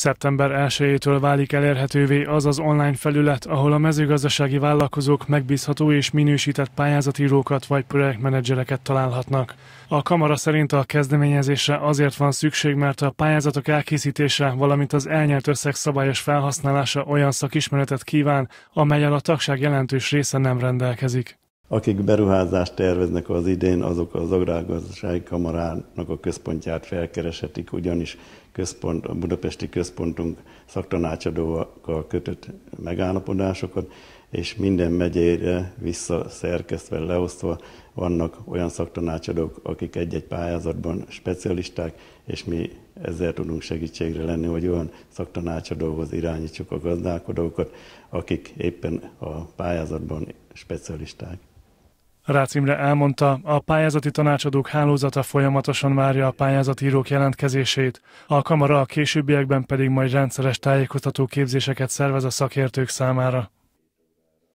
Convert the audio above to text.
Szeptember 1-től válik elérhetővé az az online felület, ahol a mezőgazdasági vállalkozók megbízható és minősített pályázatírókat vagy projektmenedzsereket találhatnak. A kamara szerint a kezdeményezésre azért van szükség, mert a pályázatok elkészítése, valamint az elnyert összeg szabályos felhasználása olyan szakismeretet kíván, amelyel a tagság jelentős része nem rendelkezik. Akik beruházást terveznek az idén, azok az Agrárgazdasági Kamarának a központját felkereshetik, ugyanis központ, a budapesti központunk szaktanácsadókkal kötött megállapodásokat, és minden megyére visszaszerkesztve, leosztva vannak olyan szaktanácsadók, akik egy-egy pályázatban specialisták, és mi ezzel tudunk segítségre lenni, hogy olyan szaktanácsadóhoz irányítsuk a gazdálkodókat, akik éppen a pályázatban specialisták. Rácz elmondta, a pályázati tanácsadók hálózata folyamatosan várja a pályázatírók jelentkezését, a kamara a későbbiekben pedig majd rendszeres tájékoztató képzéseket szervez a szakértők számára.